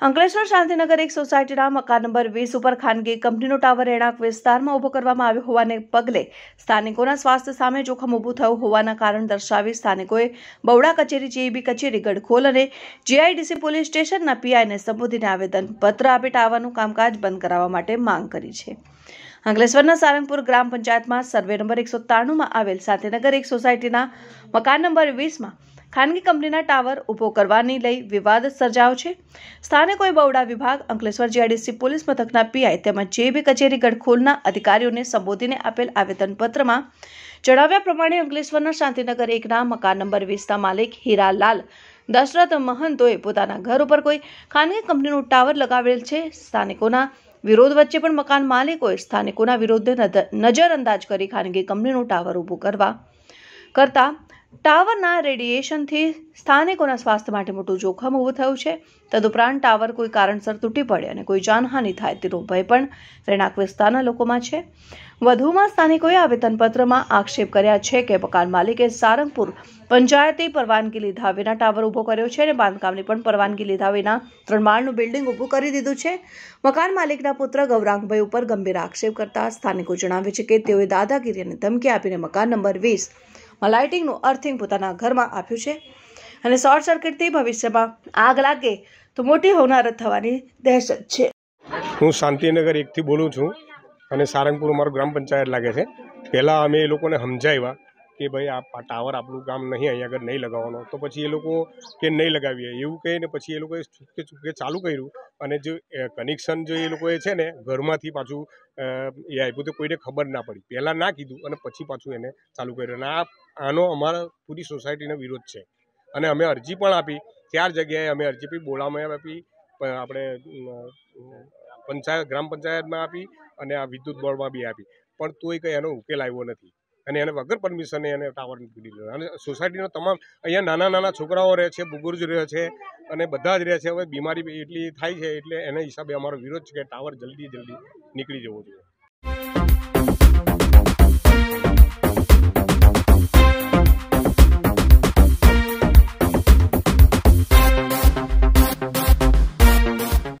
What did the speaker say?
અંકલેશ્વર શાંતિનગર એક સોસાયટીના મકાન નંબર વીસ ઉપર ખાનગી કંપનીનો ટાવર રહેણાંક વિસ્તારમાં ઊભો કરવામાં આવ્યો હોવાને પગલે સ્થાનિકોના સ્વાસ્થ્ય સામે જોખમ ઊભું થયું હોવાના કારણ દર્શાવી સ્થાનિકોએ બવડા કચેરી, જેઈબી કચેરી ગડખોલ અને જીઆઈડીસી પોલીસ સ્ટેશનના પીઆઈને સંબોધીને આવેદનપત્ર આપી ટાવરનું કામકાજ બંધ કરાવવા માટે માંગ કરી છે. અંકલેશ્વરના સારંગપુર ગ્રામ પંચાયતમાં સર્વે નંબર એકસો ત્રાણુંમાં આવેલ શાંતિનગર એક સોસાયટીના મકાન નંબર વીસમાં ખાનગી કંપનીના ટાવર ઊભો કરવાની લઈ વિવાદ સર્જાયો છે. સ્થાનિકોએ બવડા વિભાગ, અંકલેશ્વર જીઆઈડીસી પોલીસ મથકના પીઆઈ તેમજ જે બી કચેરી ગઢખોલના અધિકારીઓને સંબોધીને આપેલ આવેદનપત્રમાં જણાવ્યા પ્રમાણે અંકલેશ્વરના શાંતિનગર એકના મકાન નંબર વીસના માલિક હીરાલાલ દશરથ મહંતોએ પોતાના ઘર ઉપર કોઈ ખાનગી કંપનીનું ટાવર લગાવેલ છે. સ્થાનિકોના વિરોધ વચ્ચે પણ મકાન માલિકોએ સ્થાનિકોના વિરોધને નજર- નજરઅંદાજ કરી ખાનગી કંપનીનું ટાવર ઊભું કરવા કરતા ટાવરના રેડિયેશનથી સ્થાનિકોના સ્વાસ્થ્ય માટે મોટું જોખમ ઊભું થયું છે. તદુપરાંત ટાવર કોઈ કારણસર તૂટી પડે અને કોઈ જાનહાનિ થાય તેનો ભય પણ રહેણાંક વિસ્તારના લોકોમાં છે. વધુમાં સ્થાનિકોએ આવેદનપત્રમાં આક્ષેપ કર્યા છે કે મકાન માલિકે સારંગપુર પંચાયતે પરવાનગી લીધા વિના ટાવર ઊભો કર્યો છે અને બાંધકામની પણ પરવાનગી લીધા વિના ત્રણ માળનું બિલ્ડિંગ ઊભું કરી દીધું છે. મકાન માલિકના પુત્ર ગૌરાંગભાઈ ઉપર ગંભીર આક્ષેપ કરતા સ્થાનિકો જણાવે છે કે તેઓએ દાદાગીરી અને ધમકી આપીને મકાન નંબર વીસ લાઇટિંગનું અર્થિંગ પોતાના ઘરમાં આપ્યું છે. અને શોર્ટ સર્કિટથી ભવિષ્યમાં આગ લાગે તો મોટી હોનારત થવાની દહેશત છે. હું શાંતિનગર એકથી બોલું છું અને સારંગપુર અમારું ગ્રામ પંચાયત લાગે છે. પહેલાં અમે એ લોકોને સમજાવ્યા કે ભાઈ આ ટાવર આપણું ગામ નહીં અહીંયા આગળ નહીં લગાવવાનો. તો પછી એ લોકો કે નહીં લગાવીએ. એવું કહીને પછી એ લોકોએ ચૂકે ચૂકે ચાલુ કર્યું. અને જે કનેક્શન જો એ લોકોએ છે ને, ઘરમાંથી પાછું એ આપ્યું તો કોઈને ખબર ના પડી. પહેલાં ના કીધું અને પછી પાછું એને ચાલુ કર્યું. અને આ, આનો અમારા પૂરી સોસાયટીનો વિરોધ છે. અને અમે અરજી પણ આપી. ચાર જગ્યાએ અમે અરજી આપી. બોલામાં આપી. આપણે પંચાયત, ગ્રામ પંચાયતમાં આપી અને આ વિદ્યુત બોર્ડમાં બી આપી. પણ તોય કંઈ એનો ઉકેલ આવ્યો નથી. અને એને વગર પરમિશને એને ટાવર પીડી લીધો અને સોસાયટીનો તમામ અહીંયા નાના નાના છોકરાઓ રહે છે, બુગુર્જ રહે છે અને બધા જ રહે છે. હવે બીમારી એટલી થાય છે એટલે એના હિસાબે અમારો વિરોધ છે કે ટાવર જલ્દી જલ્દી નીકળી જવો જોઈએ.